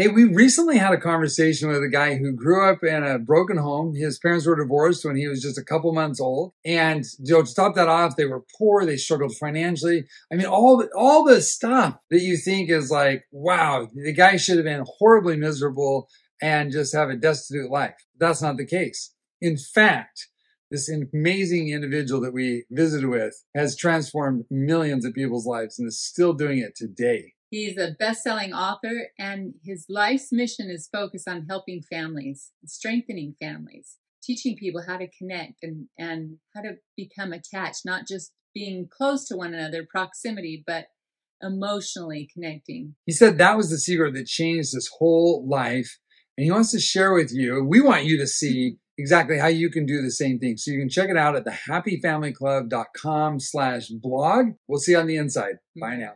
Hey, we recently had a conversation with a guy who grew up in a broken home. His parents were divorced when he was just a couple months old. And you know, to top that off, they were poor. They struggled financially. I mean, all the, all the stuff that you think is like, wow, the guy should have been horribly miserable and just have a destitute life. That's not the case. In fact, this amazing individual that we visited with has transformed millions of people's lives and is still doing it today. He's a best-selling author and his life's mission is focused on helping families, strengthening families, teaching people how to connect and, and how to become attached, not just being close to one another, proximity, but emotionally connecting. He said that was the secret that changed his whole life. And he wants to share with you, we want you to see mm-hmm. exactly how you can do the same thing. So you can check it out at thehappyfamilyclub.com slash blog. We'll see you on the inside. Bye mm-hmm. now.